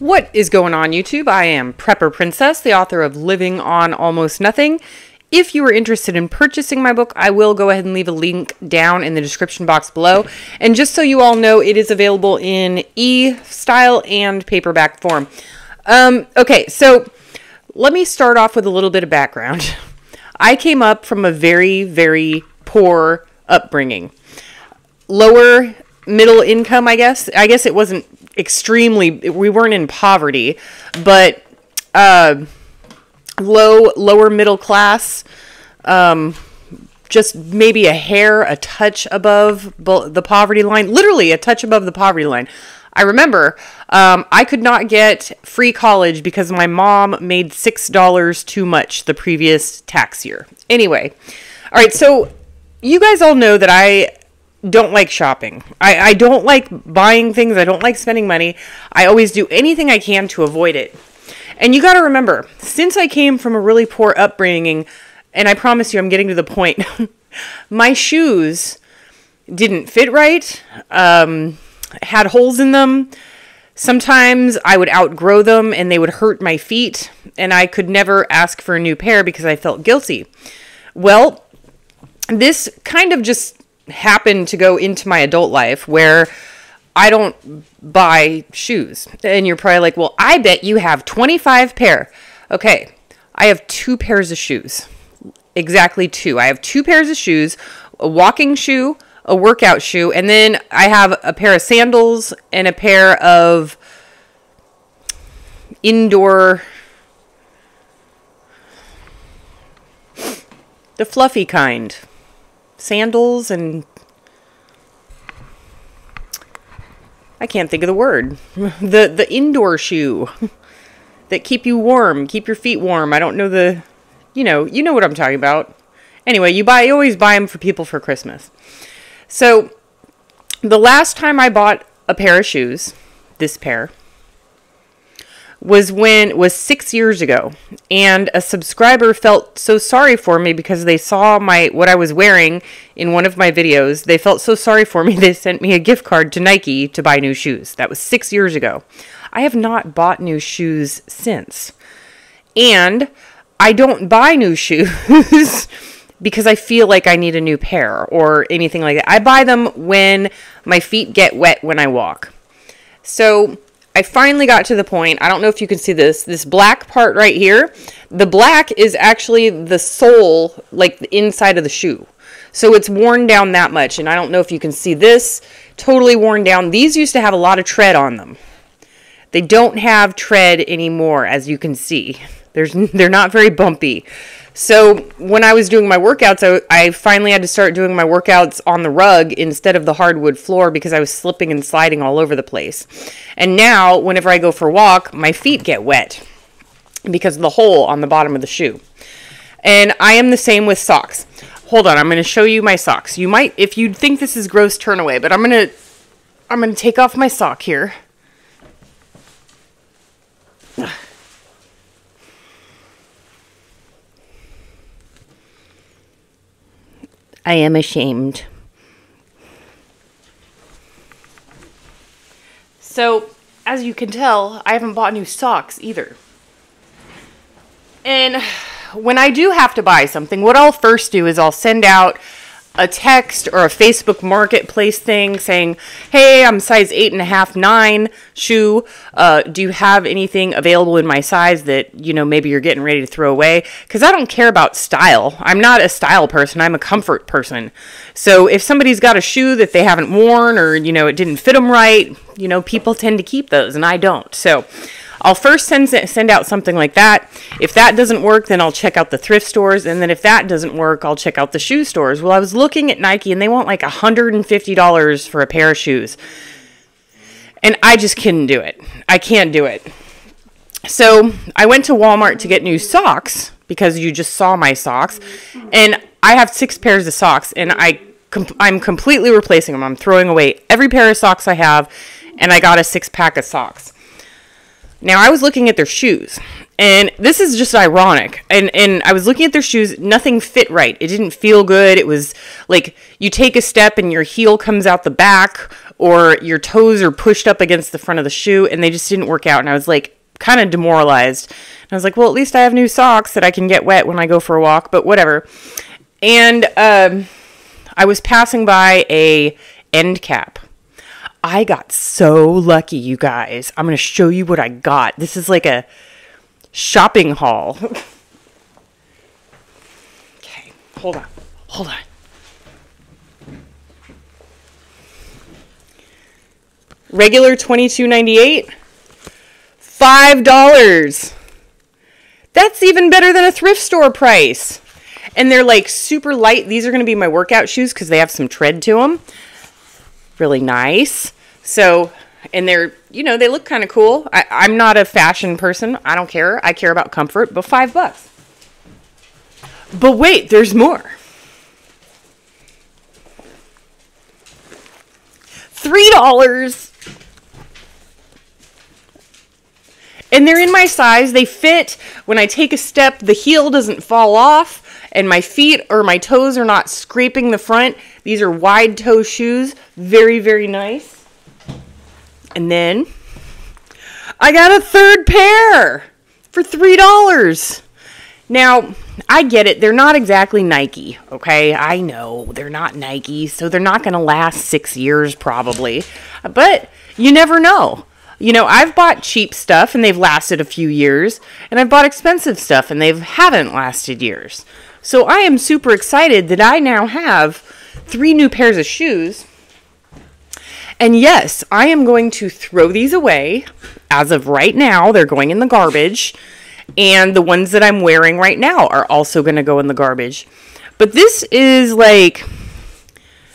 What is going on, YouTube? I am Prepper Princess, the author of Living on Almost Nothing. If you are interested in purchasing my book, I will go ahead and leave a link down in the description box below. And just so you all know, it is available in e style and paperback form. Um, okay, so let me start off with a little bit of background. I came up from a very, very poor upbringing. Lower middle income, I guess. I guess it wasn't extremely, we weren't in poverty, but uh, low, lower middle class. Um, just maybe a hair, a touch above the poverty line, literally a touch above the poverty line. I remember um, I could not get free college because my mom made $6 too much the previous tax year. Anyway, all right, so you guys all know that I don't like shopping. I, I don't like buying things. I don't like spending money. I always do anything I can to avoid it. And you got to remember, since I came from a really poor upbringing, and I promise you I'm getting to the point, my shoes didn't fit right, um, had holes in them. Sometimes I would outgrow them and they would hurt my feet, and I could never ask for a new pair because I felt guilty. Well, this kind of just happened to go into my adult life where I don't buy shoes. And you're probably like, well, I bet you have 25 pair. Okay, I have two pairs of shoes. Exactly two. I have two pairs of shoes a walking shoe, a workout shoe, and then I have a pair of sandals and a pair of indoor. The fluffy kind sandals and I can't think of the word. The the indoor shoe that keep you warm, keep your feet warm. I don't know the you know, you know what I'm talking about. Anyway, you buy you always buy them for people for Christmas. So the last time I bought a pair of shoes, this pair, was when was 6 years ago and a subscriber felt so sorry for me because they saw my what I was wearing in one of my videos. They felt so sorry for me they sent me a gift card to Nike to buy new shoes. That was 6 years ago. I have not bought new shoes since. And I don't buy new shoes because I feel like I need a new pair or anything like that. I buy them when my feet get wet when I walk. So I finally got to the point. I don't know if you can see this. This black part right here. The black is actually the sole, like the inside of the shoe. So it's worn down that much. And I don't know if you can see this. Totally worn down. These used to have a lot of tread on them. They don't have tread anymore, as you can see. There's, they're not very bumpy. So when I was doing my workouts, I, I, finally had to start doing my workouts on the rug instead of the hardwood floor because I was slipping and sliding all over the place. And now, whenever I go for a walk, my feet get wet because of the hole on the bottom of the shoe. And I am the same with socks. Hold on, I'm going to show you my socks. You might, if you think this is gross, turn away. But I'm going to, I'm going to take off my sock here. I am ashamed. So, as you can tell, I haven't bought new socks either. And when I do have to buy something, what I'll first do is I'll send out a text or a Facebook marketplace thing saying, Hey, I'm size eight and a half, nine shoe. Uh, do you have anything available in my size that, you know, maybe you're getting ready to throw away? Because I don't care about style. I'm not a style person, I'm a comfort person. So if somebody's got a shoe that they haven't worn or, you know, it didn't fit them right, you know, people tend to keep those and I don't. So, I'll first send send out something like that. If that doesn't work, then I'll check out the thrift stores, and then if that doesn't work, I'll check out the shoe stores. Well, I was looking at Nike, and they want like $150 for a pair of shoes, and I just couldn't do it. I can't do it. So I went to Walmart to get new socks because you just saw my socks, and I have six pairs of socks, and I I'm completely replacing them. I'm throwing away every pair of socks I have, and I got a six pack of socks. Now I was looking at their shoes, and this is just ironic. And and I was looking at their shoes, nothing fit right. It didn't feel good. It was like you take a step and your heel comes out the back, or your toes are pushed up against the front of the shoe and they just didn't work out. And I was like, kind of demoralized. And I was like, well, at least I have new socks that I can get wet when I go for a walk, but whatever. And um, I was passing by a end cap. I got so lucky, you guys. I'm going to show you what I got. This is like a shopping haul. okay, hold on. Hold on. Regular 22.98 $5. That's even better than a thrift store price. And they're like super light. These are going to be my workout shoes because they have some tread to them. Really nice. So, and they're, you know, they look kind of cool. I, I'm not a fashion person. I don't care. I care about comfort, but five bucks. But wait, there's more. Three dollars. and they're in my size. They fit. When I take a step, the heel doesn't fall off, and my feet or my toes are not scraping the front. These are wide toe shoes. Very, very nice. And then I got a third pair for $3. Now, I get it. They're not exactly Nike, okay? I know they're not Nike, so they're not going to last six years probably. But you never know. You know, I've bought cheap stuff and they've lasted a few years, and I've bought expensive stuff and they haven't lasted years. So I am super excited that I now have three new pairs of shoes. And yes, I am going to throw these away. As of right now, they're going in the garbage. And the ones that I'm wearing right now are also going to go in the garbage. But this is like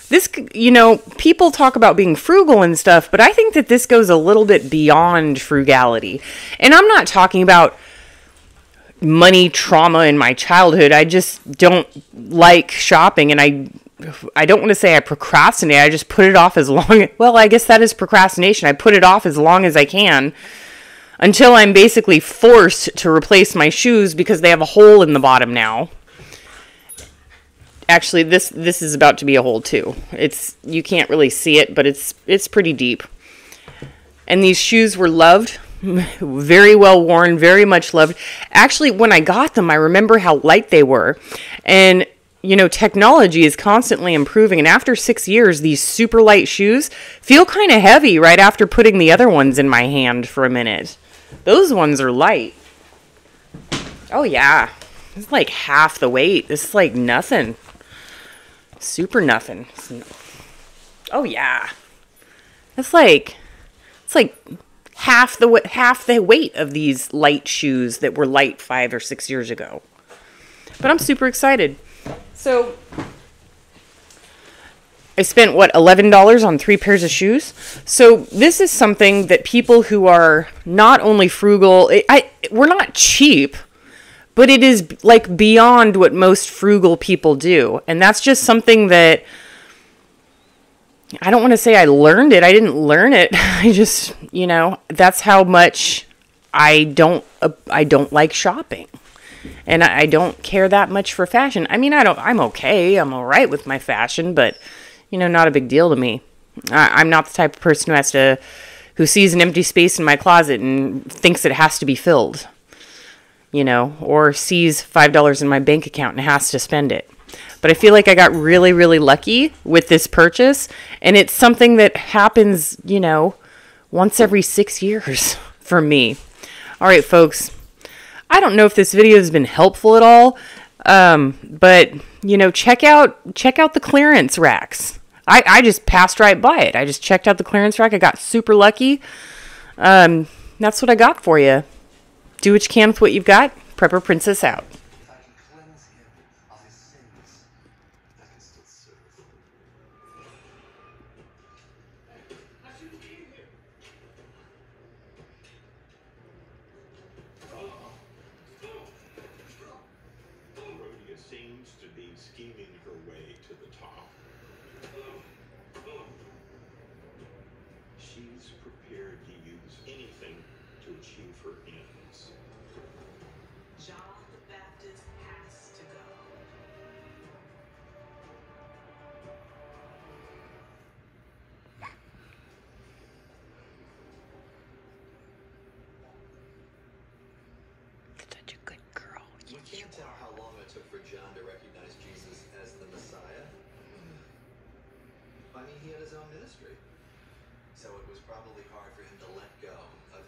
this you know people talk about being frugal and stuff but i think that this goes a little bit beyond frugality and i'm not talking about money trauma in my childhood i just don't like shopping and i i don't want to say i procrastinate i just put it off as long well i guess that is procrastination i put it off as long as i can until i'm basically forced to replace my shoes because they have a hole in the bottom now actually this this is about to be a hole too. It's you can't really see it, but it's it's pretty deep. And these shoes were loved, very well worn, very much loved. Actually, when I got them, I remember how light they were. And you know, technology is constantly improving and after 6 years, these super light shoes feel kind of heavy right after putting the other ones in my hand for a minute. Those ones are light. Oh yeah. It's like half the weight. This is like nothing. Super nothing. Oh yeah. It's like it's like half the half the weight of these light shoes that were light 5 or 6 years ago. But I'm super excited. So I spent what $11 on three pairs of shoes. So this is something that people who are not only frugal, I we're not cheap but it is like beyond what most frugal people do. And that's just something that I don't want to say I learned it. I didn't learn it. I just, you know, that's how much I don't uh, I don't like shopping. And I, I don't care that much for fashion. I mean, I don't I'm okay. I'm all right with my fashion, but you know, not a big deal to me. I, I'm not the type of person who has to who sees an empty space in my closet and thinks it has to be filled you know, or sees $5 in my bank account and has to spend it. But I feel like I got really, really lucky with this purchase. And it's something that happens, you know, once every six years for me. All right, folks. I don't know if this video has been helpful at all. Um, but you know, check out check out the clearance racks. I, I just passed right by it. I just checked out the clearance rack. I got super lucky. Um, that's what I got for you. Do what you can with what you've got. Prepper Princess out. Scheming her way to the top. She's prepared to use anything to achieve her ends. John the Baptist can't tell how long it took for John to recognize Jesus as the Messiah. I mean, he had his own ministry. So it was probably hard for him to let go of